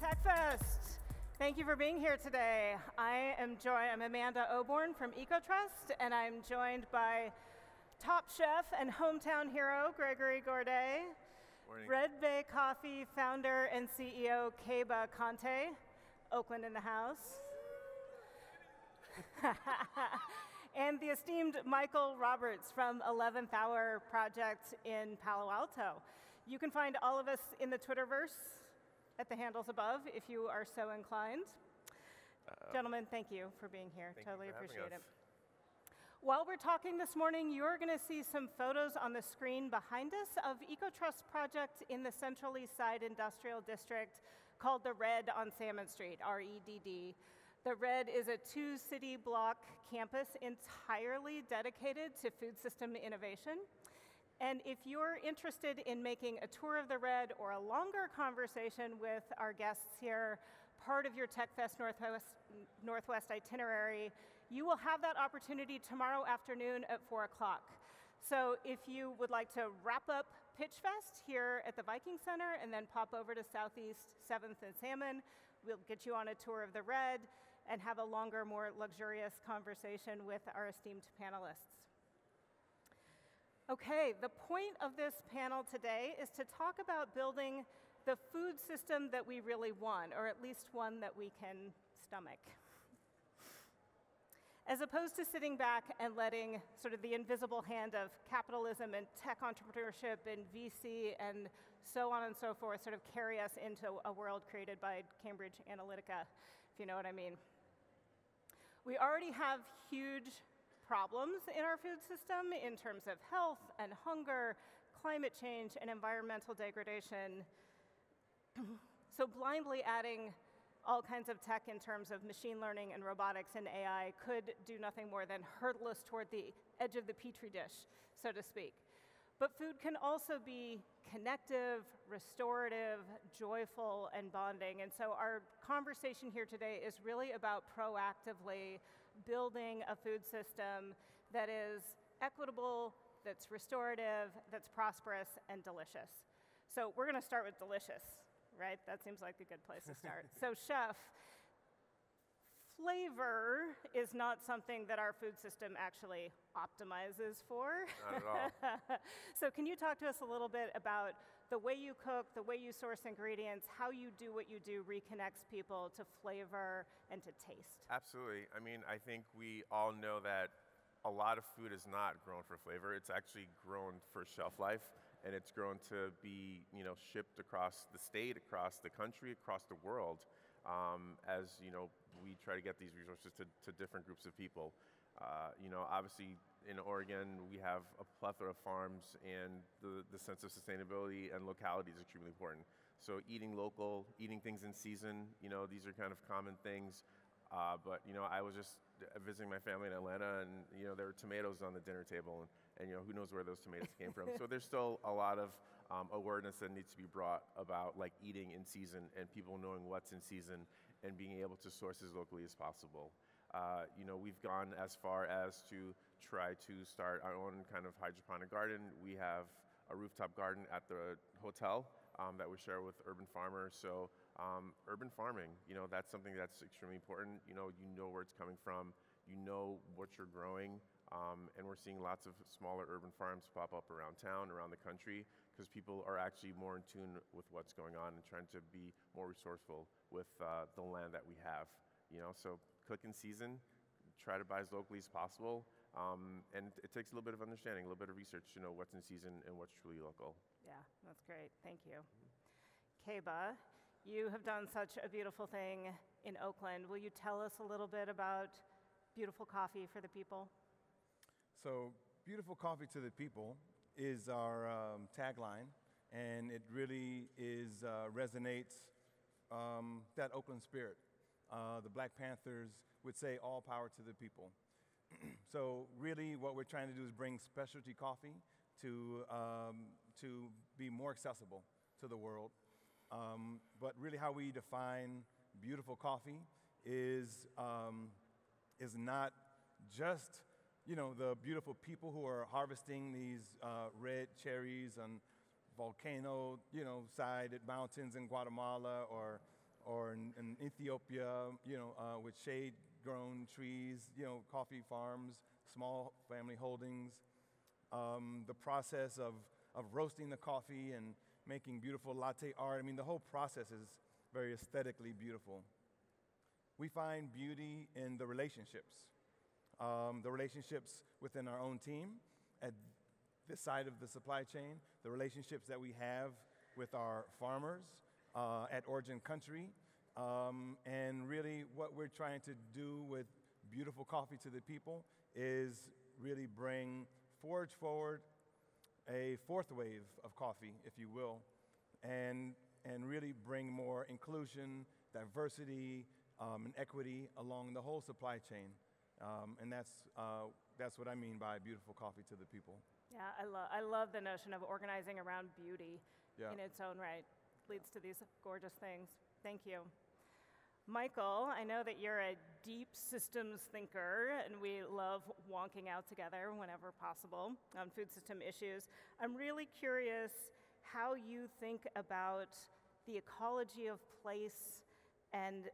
Tech Fest. Thank you for being here today. I am joy. I'm Amanda Oborne from EcoTrust, and I'm joined by Top Chef and hometown hero Gregory Gourdet, Morning. Red Bay Coffee founder and CEO Keba Konte, Oakland in the house, and the esteemed Michael Roberts from 11th Hour Project in Palo Alto. You can find all of us in the Twitterverse at the handles above if you are so inclined. Uh, Gentlemen, thank you for being here. Totally appreciate it. While we're talking this morning, you're going to see some photos on the screen behind us of EcoTrust project in the Central East Side Industrial District called the Redd on Salmon Street, R-E-D-D. The Redd is a two-city block campus entirely dedicated to food system innovation. And if you're interested in making a tour of the Redd or a longer conversation with our guests here, part of your TechFest Northwest, Northwest itinerary, you will have that opportunity tomorrow afternoon at 4 o'clock. So if you would like to wrap up PitchFest here at the Viking Center and then pop over to Southeast 7th and Salmon, we'll get you on a tour of the Redd and have a longer, more luxurious conversation with our esteemed panelists. Okay, the point of this panel today is to talk about building the food system that we really want, or at least one that we can stomach. As opposed to sitting back and letting sort of the invisible hand of capitalism and tech entrepreneurship and VC and so on and so forth sort of carry us into a world created by Cambridge Analytica, if you know what I mean. We already have huge problems in our food system in terms of health and hunger, climate change, and environmental degradation. so blindly adding all kinds of tech in terms of machine learning and robotics and AI could do nothing more than hurdle us toward the edge of the petri dish, so to speak. But food can also be connective, restorative, joyful, and bonding. And so our conversation here today is really about proactively building a food system that is equitable, that's restorative, that's prosperous, and delicious. So we're going to start with delicious, right? That seems like a good place to start. so chef, flavor is not something that our food system actually optimizes for. Not at all. so can you talk to us a little bit about the way you cook, the way you source ingredients, how you do what you do reconnects people to flavor and to taste? Absolutely. I mean, I think we all know that a lot of food is not grown for flavor. It's actually grown for shelf life, and it's grown to be you know, shipped across the state, across the country, across the world um, as you know, we try to get these resources to, to different groups of people. Uh, you know, obviously in Oregon, we have a plethora of farms and the, the sense of sustainability and locality is extremely important. So eating local, eating things in season, you know, these are kind of common things. Uh, but you know, I was just visiting my family in Atlanta, and you know, there were tomatoes on the dinner table, and, and you know, who knows where those tomatoes came from. So there's still a lot of um, awareness that needs to be brought about like eating in season and people knowing what's in season and being able to source as locally as possible. Uh, you know, we've gone as far as to try to start our own kind of hydroponic garden. We have a rooftop garden at the hotel um, that we share with urban farmers. So um, urban farming, you know, that's something that's extremely important. You know, you know where it's coming from, you know what you're growing, um, and we're seeing lots of smaller urban farms pop up around town, around the country, because people are actually more in tune with what's going on and trying to be more resourceful with uh, the land that we have. You know, so cook in season, try to buy as locally as possible, um, and it takes a little bit of understanding, a little bit of research to know what's in season and what's truly local. Yeah, that's great. Thank you. Keba, you have done such a beautiful thing in Oakland. Will you tell us a little bit about beautiful coffee for the people? So, beautiful coffee to the people is our um, tagline, and it really is uh, resonates um, that Oakland spirit. Uh, the Black Panthers would say all power to the people. so really what we're trying to do is bring specialty coffee to, um, to be more accessible to the world. Um, but really how we define beautiful coffee is, um, is not just you know, the beautiful people who are harvesting these uh, red cherries on volcano, you know, sided mountains in Guatemala or, or in, in Ethiopia, you know, uh, with shade-grown trees, you know, coffee farms, small family holdings. Um, the process of, of roasting the coffee and making beautiful latte art. I mean, the whole process is very aesthetically beautiful. We find beauty in the relationships, um, the relationships within our own team at this side of the supply chain, the relationships that we have with our farmers uh, at Origin Country, um, and really what we're trying to do with beautiful coffee to the people is really bring forge forward a fourth wave of coffee, if you will, and, and really bring more inclusion, diversity, um, and equity along the whole supply chain. Um, and that's, uh, that's what I mean by beautiful coffee to the people. Yeah, I, lo- I love the notion of organizing around beauty Yeah. in its own right. Leads to these gorgeous things. Thank you. Michael, I know that you're a deep systems thinker, and we love wonking out together whenever possible on food system issues. I'm really curious how you think about the ecology of place and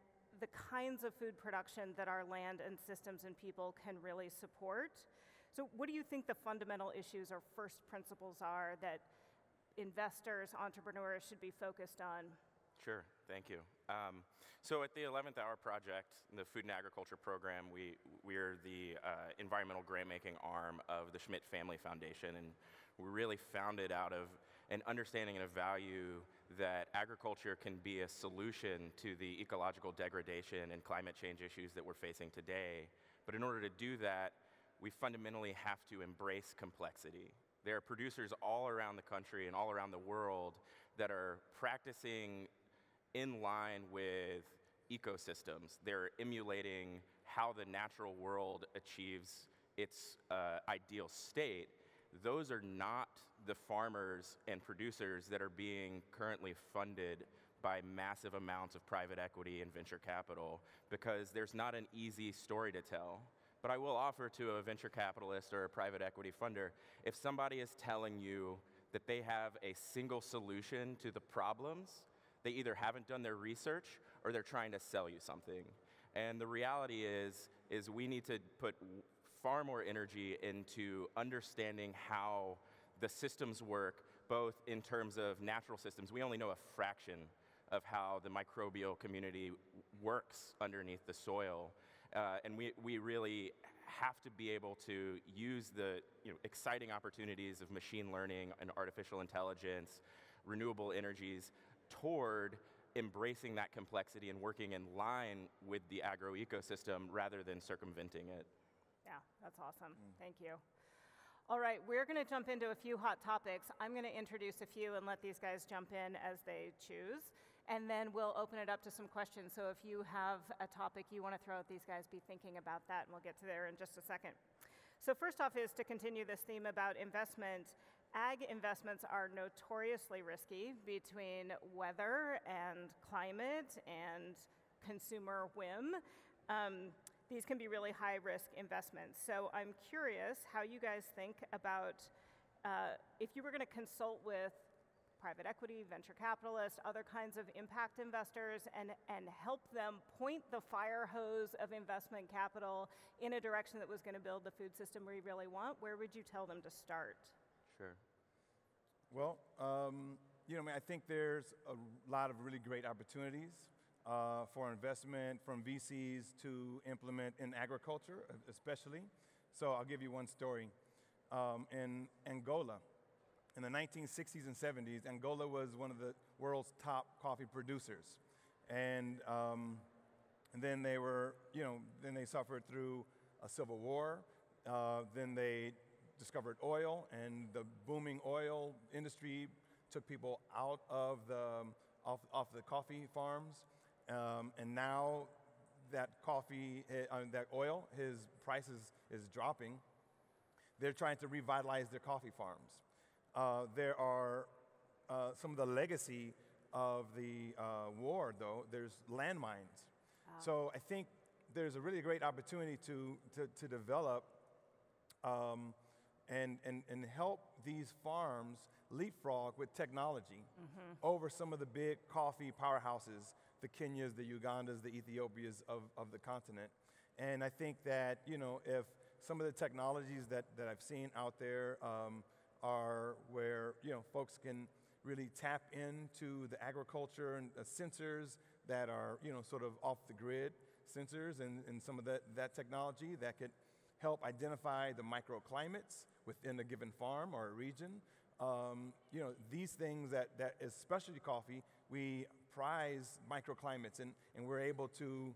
the kinds of food production that our land and systems and people can really support. So, what do you think the fundamental issues or first principles are that investors, entrepreneurs should be focused on? Sure, thank you. Um, so at the 11th Hour Project, the Food and Agriculture Program, we, we're the uh, environmental grant-making arm of the Schmidt Family Foundation, and we're really founded out of an understanding and a value that agriculture can be a solution to the ecological degradation and climate change issues that we're facing today. But in order to do that, we fundamentally have to embrace complexity. There are producers all around the country and all around the world that are practicing in line with ecosystems. They're emulating how the natural world achieves its uh, ideal state. Those are not the farmers and producers that are being currently funded by massive amounts of private equity and venture capital because there's not an easy story to tell. But I will offer to a venture capitalist or a private equity funder if somebody is telling you that they have a single solution to the problems, they either haven't done their research or they're trying to sell you something. And the reality is, is we need to put far more energy into understanding how the systems work, both in terms of natural systems. We only know a fraction of how the microbial community works underneath the soil. Uh, and we, we really have to be able to use the you know, exciting opportunities of machine learning and artificial intelligence, renewable energies, toward embracing that complexity and working in line with the agro ecosystem rather than circumventing it. Yeah, that's awesome. Thank you. All right, we're going to jump into a few hot topics. I'm going to introduce a few and let these guys jump in as they choose. And then we'll open it up to some questions. So if you have a topic you want to throw at these guys, be thinking about that, and we'll get to there in just a second. So, first off, is to continue this theme about investment. Ag investments are notoriously risky between weather and climate and consumer whim. Um, these can be really high risk investments. So I'm curious how you guys think about uh, if you were going to consult with private equity, venture capitalists, other kinds of impact investors, and, and help them point the fire hose of investment capital in a direction that was going to build the food system we really want, where would you tell them to start? Sure. Well, um, you know, I, mean, I think there's a lot of really great opportunities uh, for investment from VCs to implement in agriculture, especially. So I'll give you one story. Um, in Angola, in the 1960s and 70s, Angola was one of the world's top coffee producers. And, um, and then they were, you know, then they suffered through a civil war. Uh, then they discovered oil, and the booming oil industry took people out of the, off, off the coffee farms. Um, and now that coffee, eh, uh, that oil, his price is, is dropping. They're trying to revitalize their coffee farms. Uh, there are uh, some of the legacy of the uh, war, though. There's landmines. So I think there's a really great opportunity to, to, to develop um, and, and, and help these farms leapfrog with technology over some of the big coffee powerhouses the Kenyas, the Ugandas, the Ethiopias of, of the continent. And I think that, you know, if some of the technologies that, that I've seen out there um, are where, you know, folks can really tap into the agriculture and uh, sensors that are, you know, sort of off the grid sensors and, and some of that, that technology that could help identify the microclimates within a given farm or a region. Um, you know, these things that, that is specialty coffee, we prize microclimates and, and we're able to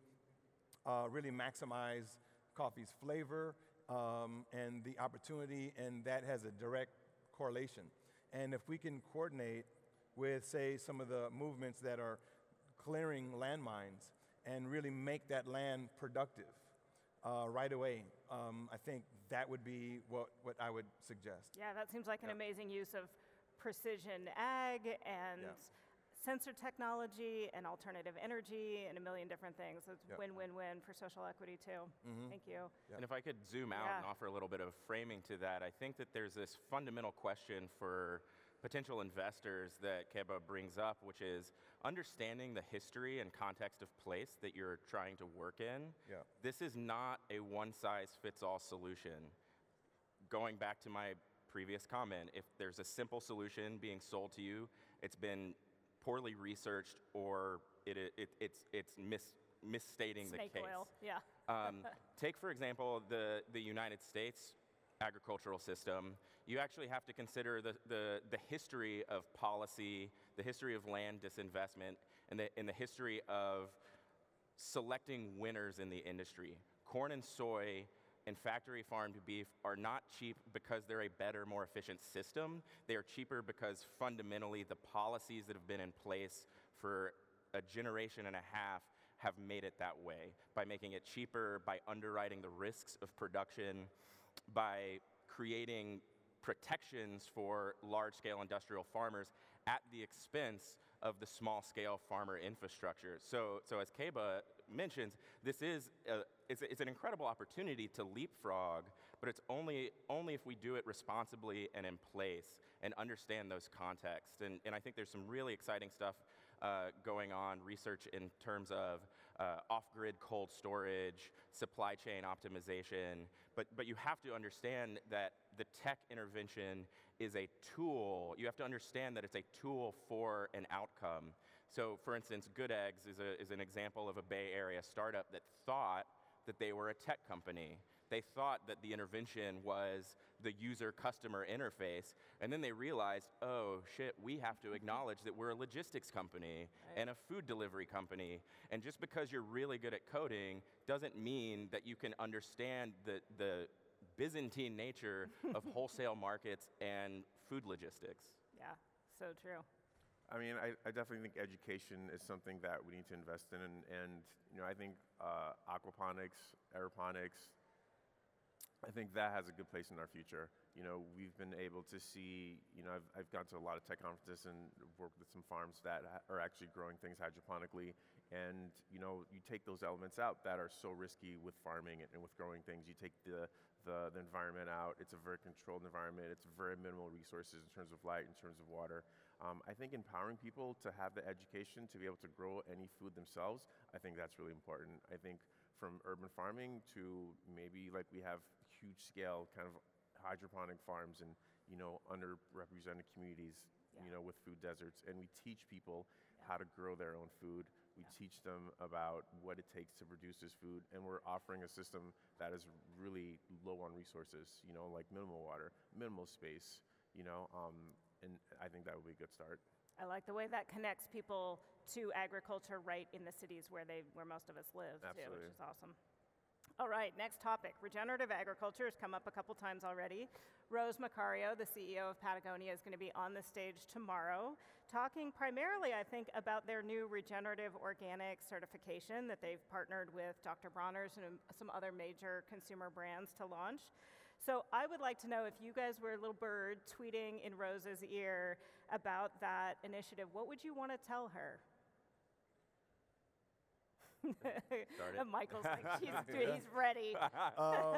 uh, really maximize coffee's flavor um, and the opportunity, and that has a direct correlation. And if we can coordinate with, say, some of the movements that are clearing landmines and really make that land productive uh, right away, um, I think that would be what, what I would suggest. Yeah, that seems like an Yeah. amazing use of precision ag and Yeah. Sensor technology and alternative energy and a million different things. It's Yeah. win win win for social equity too. Mm-hmm. Thank you. Yep. And if I could zoom out and offer a little bit of framing to that, I think that there's this fundamental question for potential investors that Keba brings up, which is understanding the history and context of place that you're trying to work in. Yeah. This is not a one size fits all solution. Going back to my previous comment, if there's a simple solution being sold to you, it's been poorly researched or it, it, it's, it's mis, misstating Snake the case. oil. Yeah. Um, take, for example, the, the United States agricultural system. You actually have to consider the, the, the history of policy, the history of land disinvestment, and the, and the history of selecting winners in the industry. Corn and soy and factory farmed beef are not cheap because they're a better, more efficient system. They are cheaper because fundamentally the policies that have been in place for a generation and a half have made it that way by making it cheaper, by underwriting the risks of production, by creating protections for large scale industrial farmers at the expense of the small scale farmer infrastructure. So, so as Keba mentions, this is a, it's, it's an incredible opportunity to leapfrog, but it's only, only if we do it responsibly and in place and understand those contexts. And, and I think there's some really exciting stuff uh, going on, research in terms of uh, off-grid cold storage, supply chain optimization, but, but you have to understand that the tech intervention is a tool. You have to understand that it's a tool for an outcome. So, for instance, Good Eggs is, a, is an example of a Bay Area startup that thought that they were a tech company. They thought that the intervention was the user customer interface, and then they realized, oh shit, we have to mm-hmm. acknowledge that we're a logistics company and a food delivery company. And just because you're really good at coding doesn't mean that you can understand the, the Byzantine nature of wholesale markets and food logistics. Yeah. So true. I mean, I, I definitely think education is something that we need to invest in, and, and you know, I think uh, aquaponics, aeroponics, I think that has a good place in our future. You know, we've been able to see, you know, I've, I've gone to a lot of tech conferences and worked with some farms that are actually growing things hydroponically. And, you know, you take those elements out that are so risky with farming and, with growing things. You take the, the, the environment out. It's a very controlled environment. It's very minimal resources in terms of light, in terms of water. Um, I think empowering people to have the education to be able to grow any food themselves, I think that's really important. I think from urban farming to maybe like we have huge scale kind of hydroponic farms and you know underrepresented communities you know with food deserts. And we teach people how to grow their own food. We teach them about what it takes to produce this food. And we're offering a system that is really low on resources you know like minimal water minimal space you know um, and i think that would be a good start I like the way that connects people to agriculture right in the cities where they where most of us live too, Absolutely. which is awesome. All right, next topic. Regenerative agriculture has come up a couple times already. Rose Marcario, the CEO of Patagonia, is going to be on the stage tomorrow, talking primarily, I think, about their new regenerative organic certification that they've partnered with Dr. Bronner's and some other major consumer brands to launch. So I would like to know if you guys were a little bird tweeting in Rose's ear about that initiative, what would you want to tell her? Start it. Michael's like, he's, he's ready. Um,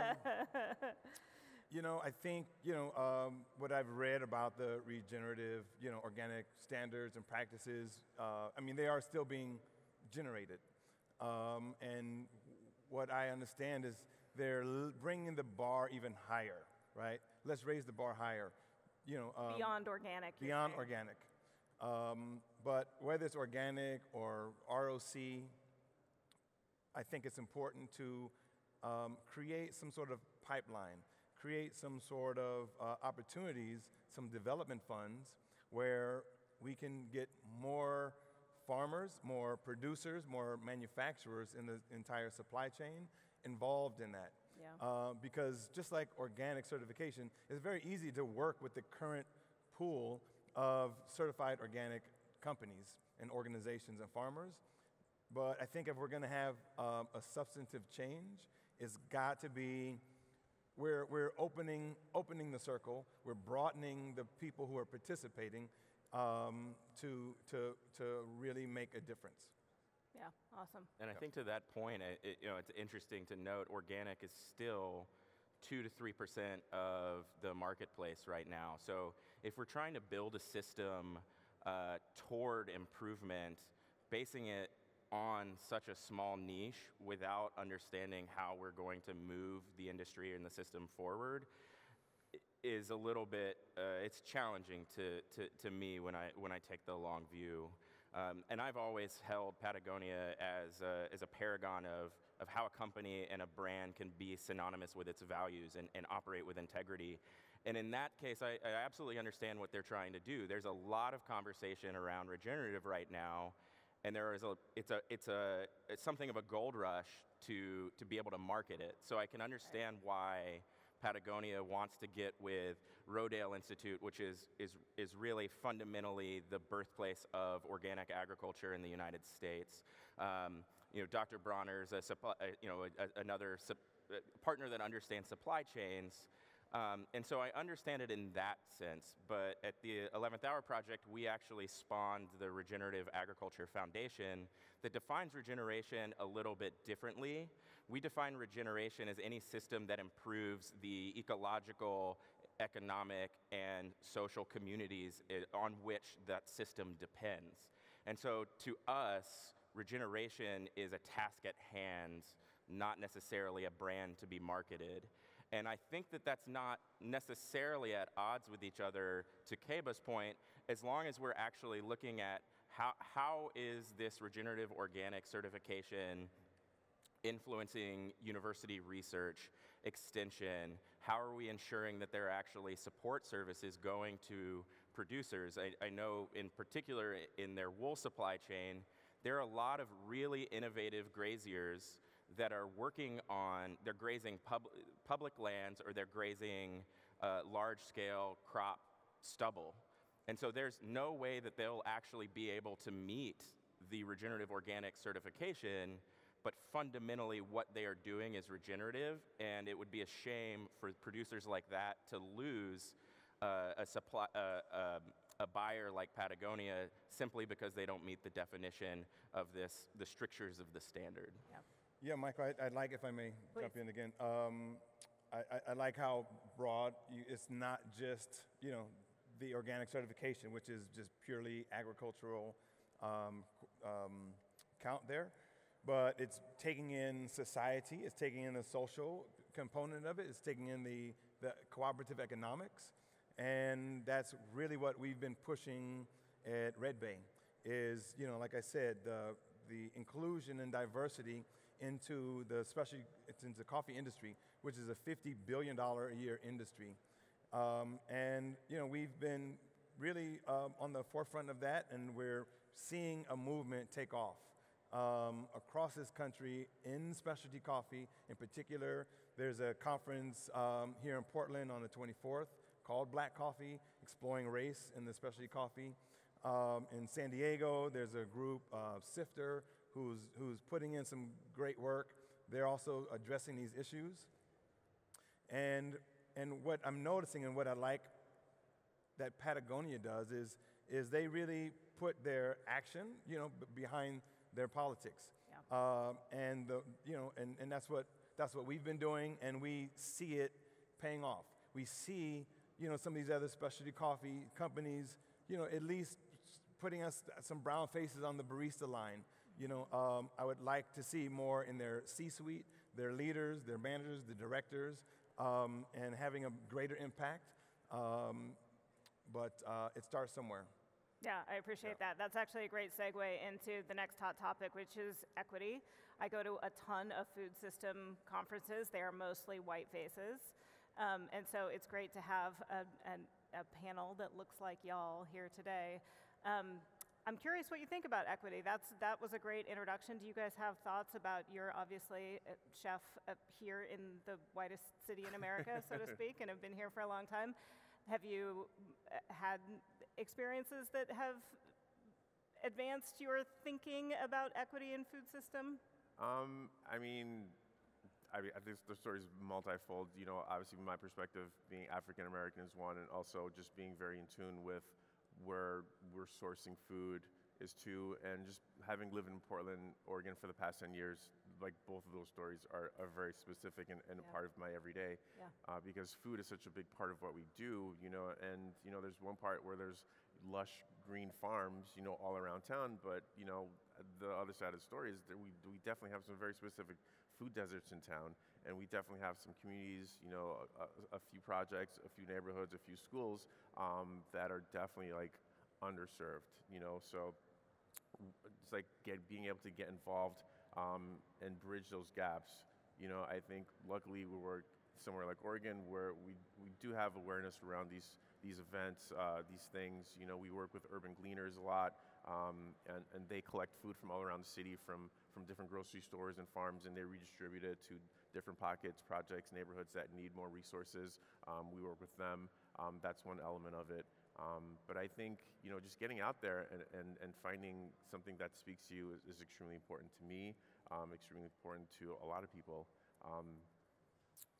you know, I think, you know, um, what I've read about the regenerative, you know, organic standards and practices, uh, I mean, they are still being generated. Um, and what I understand is they're bringing the bar even higher, right? Let's raise the bar higher. You know, um, beyond organic. Beyond organic. Um, but whether it's organic or ROC, I think it's important to um, create some sort of pipeline, create some sort of uh, opportunities, some development funds where we can get more farmers, more producers, more manufacturers in the entire supply chain involved in that. Yeah. Uh, because just like organic certification, it's very easy to work with the current pool of certified organic companies and organizations and farmers. But I think if we're going to have um, a substantive change, it's got to be we're, we're opening, opening the circle, we're broadening the people who are participating um, to, to, to really make a difference. Yeah, awesome. And I think to that point, it, you know, it's interesting to note organic is still two to three percent of the marketplace right now. So if we're trying to build a system uh, toward improvement, basing it on such a small niche without understanding how we're going to move the industry and the system forward is a little bit, uh, it's challenging to, to, to me when I, when I take the long view. Um, and I've always held Patagonia as a, as a paragon of, of how a company and a brand can be synonymous with its values and, and operate with integrity. And in that case, I, I absolutely understand what they're trying to do. There's a lot of conversation around regenerative right now, and there is a, it's, a, it's, a, it's something of a gold rush to, to be able to market it. So I can understand why Patagonia wants to get with Rodale Institute, which is, is, is really fundamentally the birthplace of organic agriculture in the United States. Um, you know, Dr. Bronner's a uh, you know, a, another partner that understands supply chains. Um, and so I understand it in that sense, but at the 11th Hour Project, we actually spawned the Regenerative Agriculture Foundation that defines regeneration a little bit differently. We define regeneration as any system that improves the ecological, economic, and social communities eh, on which that system depends. And so to us, regeneration is a task at hand, not necessarily a brand to be marketed. And I think that that's not necessarily at odds with each other, to Keba's point, as long as we're actually looking at how, how is this regenerative organic certification influencing university research, extension? How are we ensuring that there are actually support services going to producers? I, I know, in particular, in their wool supply chain, there are a lot of really innovative graziers that are working on, they're grazing pub, public lands or they're grazing uh, large scale crop stubble. And so there's no way that they'll actually be able to meet the regenerative organic certification but fundamentally what they are doing is regenerative, and it would be a shame for producers like that to lose uh, a, supply, uh, um, a buyer like Patagonia simply because they don't meet the definition of this, the strictures of the standard. Yeah, yeah Michael, I, would like, if I may Please. jump in again. Um, I, I, I, like how broad you, it's not just, you know, the organic certification, which is just purely agricultural um, um, count there but it's taking in society, it's taking in the social component of it, it's taking in the, the cooperative economics, and that's really what we've been pushing at Red Bay is, you know, like I said, the, the inclusion and diversity into the especially into the coffee industry, which is a $50 billion a year industry. Um, and, you know, we've been really um, on the forefront of that, and we're seeing a movement take off um, across this country in specialty coffee. In particular, there's a conference um, here in Portland on the 24th called Black Coffee, exploring race in the specialty coffee. Um, in San Diego, there's a group, uh, Sifter, who's, who's putting in some great work. They're also addressing these issues. And, and what I'm noticing and what I like that Patagonia does is, is they really put their action, you know, behind their politics. Yeah. Uh, and, the, you know, and, and that's, what, that's what we've been doing, and we see it paying off. We see you know, some of these other specialty coffee companies, you know, at least putting us some brown faces on the barista line. You know, um, I would like to see more in their C-suite, their leaders, their managers, the directors, um, and having a greater impact. Um, but uh, it starts somewhere. Yeah, I appreciate that. That's actually a great segue into the next hot topic, which is equity. I go to a ton of food system conferences. They are mostly white faces. Um, and so it's great to have a, a, a, panel that looks like y'all here today. Um, I'm curious what you think about equity. That's, that was a great introduction. Do you guys have thoughts about, you're obviously a chef here in the whitest city in America, so to speak, and have been here for a long time. Have you uh, had experiences that have advanced your thinking about equity in food system? Um, I mean, I mean, I think the story is multifold. You know, obviously, my perspective, being African American is one, and also just being very in tune with where we're sourcing food is two, and just having lived in Portland, Oregon for the past 10 years, like both of those stories are, are very specific and, and yeah. a part of my everyday. Yeah. Uh, because food is such a big part of what we do, you know, and, you know, there's one part where there's lush green farms, you know, all around town, but, you know, the other side of the story is that we, we definitely have some very specific food deserts in town, and we definitely have some communities, you know, a, a few projects, a few neighborhoods, a few schools um, that are definitely like underserved, you know, so it's like get, being able to get involved um, and bridge those gaps. You know, I think luckily we work somewhere like Oregon where we, we do have awareness around these these events, uh, these things. You know, we work with urban gleaners a lot, um, and, and they collect food from all around the city from, from different grocery stores and farms, and they redistribute it to different pockets, projects, neighborhoods that need more resources. Um, we work with them. Um, that's one element of it. Um, but I think you know just getting out there and, and, and finding something that speaks to you is, is extremely important to me, um, extremely important to a lot of people. Um,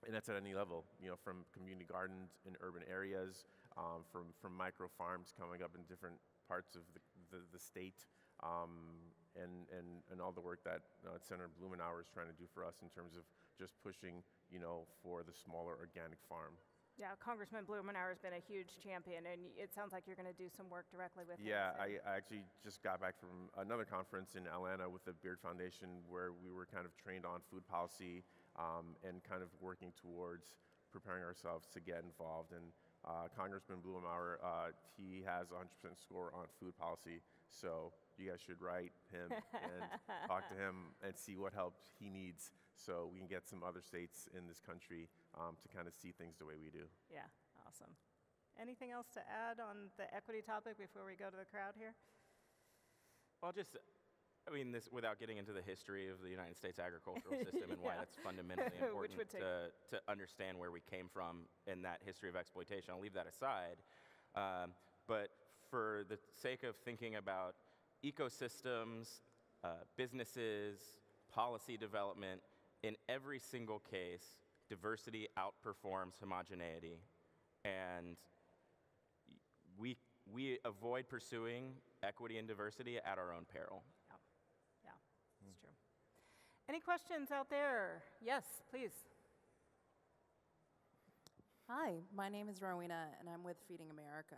and that's at any level, you know, from community gardens in urban areas, um, from, from micro farms coming up in different parts of the, the, the state, um, and, and, and all the work that uh, Senator Blumenauer is trying to do for us in terms of just pushing, you know, for the smaller organic farm. Yeah, Congressman Blumenauer has been a huge champion, and it sounds like you're going to do some work directly with yeah, him. Yeah, I, I, actually just got back from another conference in Atlanta with the Beard Foundation where we were kind of trained on food policy um, and kind of working towards preparing ourselves to get involved. And uh, Congressman Blumenauer, uh, he has 100% score on food policy, so you guys should write him and talk to him and see what help he needs so we can get some other states in this country um, to kind of see things the way we do. Yeah, awesome. Anything else to add on the equity topic before we go to the crowd here? Well, just, I mean, this without getting into the history of the United States agricultural system and why that's fundamentally important to, to understand where we came from in that history of exploitation. I'll leave that aside. Um, but for the sake of thinking about ecosystems, uh, businesses, policy development, in every single case, diversity outperforms homogeneity. And we, we avoid pursuing equity and diversity at our own peril. Yeah, yeah, that's true. Any questions out there? Yes, please. Hi, my name is Rowena, and I'm with Feeding America.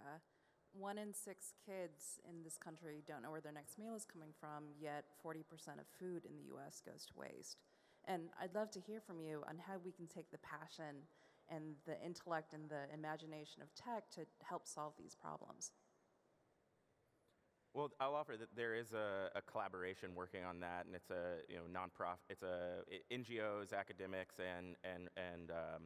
One in six kids in this country don't know where their next meal is coming from, yet 40% of food in the US goes to waste. And I'd love to hear from you on how we can take the passion and the intellect and the imagination of tech to help solve these problems. Well, I'll offer that there is a, a, collaboration working on that, and it's a you know nonprofit, it's a it, NGOs, academics, and and and um,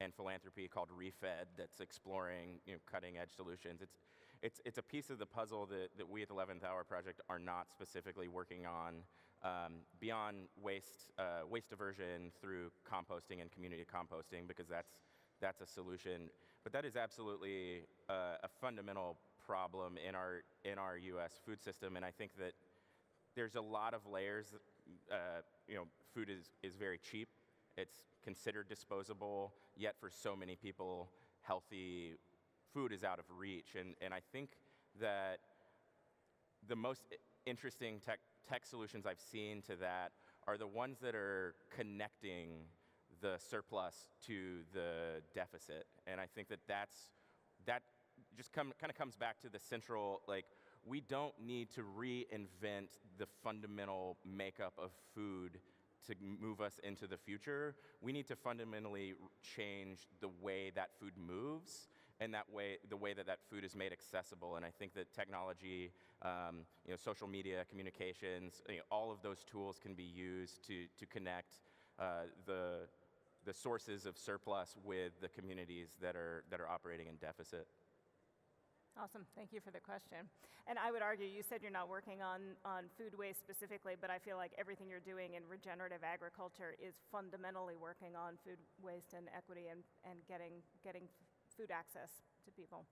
and philanthropy called ReFed that's exploring you know cutting edge solutions. It's it's it's a piece of the puzzle that, that we at the 11th Hour Project are not specifically working on um, beyond waste, uh, waste diversion through composting and community composting because that's, that's a solution. But that is absolutely uh, a fundamental problem in our, in our US food system. And I think that there's a lot of layers. Uh, you know, food is, is very cheap. It's considered disposable, yet for so many people, healthy food is out of reach. And, and I think that the most interesting tech tech solutions I've seen to that are the ones that are connecting the surplus to the deficit. And I think that that's, that just come, kind of comes back to the central, like, we don't need to reinvent the fundamental makeup of food to move us into the future. We need to fundamentally change the way that food moves and that way the way that that food is made accessible. And I think that technology, um, you know, social media, communications, you know, all of those tools can be used to to connect uh, the the sources of surplus with the communities that are that are operating in deficit. Awesome. Thank you for the question. And I would argue, you said you're not working on, on food waste specifically, but I feel like everything you're doing in regenerative agriculture is fundamentally working on food waste and equity and, and getting, getting food access to people.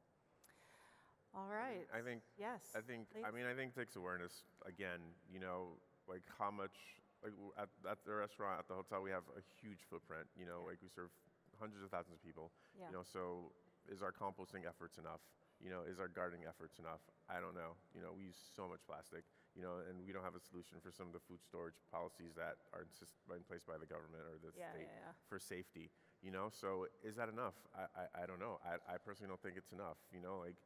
All right. I think Yes. I think I mean I think it takes awareness again. You know, like how much like at, at the restaurant at the hotel we have a huge footprint. You know, like we serve hundreds of thousands of people. Yeah. You know, so is our composting efforts enough? You know, is our gardening efforts enough? I don't know. You know, we use so much plastic. You know, and we don't have a solution for some of the food storage policies that are in place by the government or the Yeah, state yeah, yeah. for safety. You know, so is that enough? I, I, I don't know. I, I personally don't think it's enough. You know, like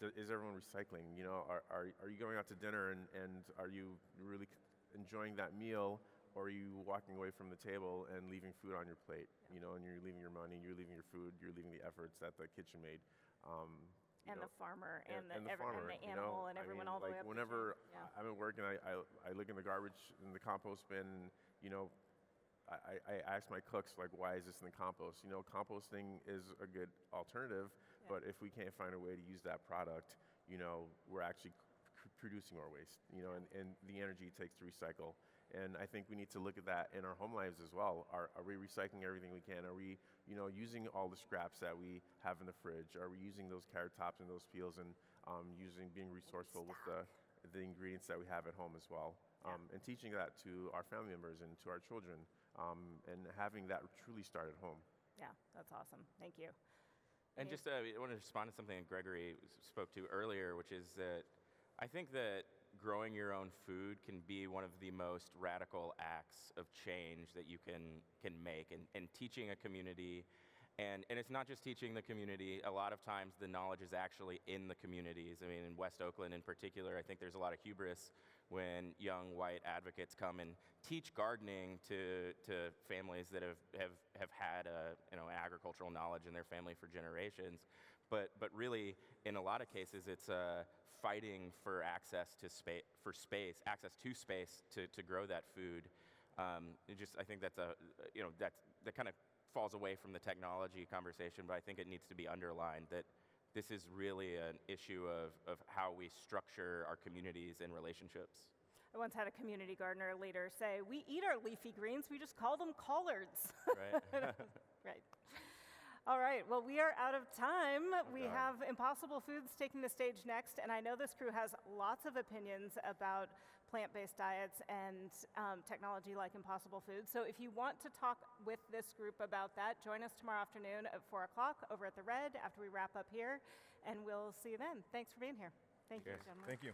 d- is everyone recycling? You know, are, are, are you going out to dinner and, and are you really enjoying that meal or are you walking away from the table and leaving food on your plate? You know, and you're leaving your money, you're leaving your food, you're leaving the efforts that the kitchen made. Um, and know, the farmer and, and, the, and the every- farmer, and the you know? animal and I everyone mean, all the like way up. whenever. Yeah. I- I'm at work and I, I, I look in the garbage in the compost bin, you know, I, I I ask my cooks like, why is this in the compost? You know, composting is a good alternative, Yeah. but if we can't find a way to use that product, you know, we're actually producing more waste. You know, and, and the energy it takes to recycle. And I think we need to look at that in our home lives as well. Are, are we recycling everything we can? Are we, you know, using all the scraps that we have in the fridge? Are we using those carrot tops and those peels and um, using being resourceful with the, the ingredients that we have at home as well? Um, and teaching that to our family members and to our children, um, and having that truly start at home. yeah, that's awesome. Thank you. And just uh, I want to respond to something that Gregory spoke to earlier, which is that I think that growing your own food can be one of the most radical acts of change that you can can make, and, and teaching a community. And, and it's not just teaching the community. A lot of times the knowledge is actually in the communities. I mean, in West Oakland in particular, I think there's a lot of hubris when young white advocates come and teach gardening to, to families that have, have, have had a, you know, agricultural knowledge in their family for generations. But, but really, in a lot of cases, it's uh, fighting for access to space, for space, access to space to, to grow that food. Um, just, I think that's a, you know, that's, that kind of falls away from the technology conversation, but I think it needs to be underlined that this is really an issue of, of how we structure our communities and relationships. I once had a community gardener leader say, "We eat our leafy greens. We just call them collards." Right? All right. Well, we are out of time. we have Impossible Foods taking the stage next, and I know this crew has lots of opinions about plant-based diets and um, technology like Impossible Foods. So if you want to talk with this group about that, join us tomorrow afternoon at four o'clock over at the Redd after we wrap up here, and we'll see you then. Thanks for being here. Thank you, Cheers. gentlemen. Thank you.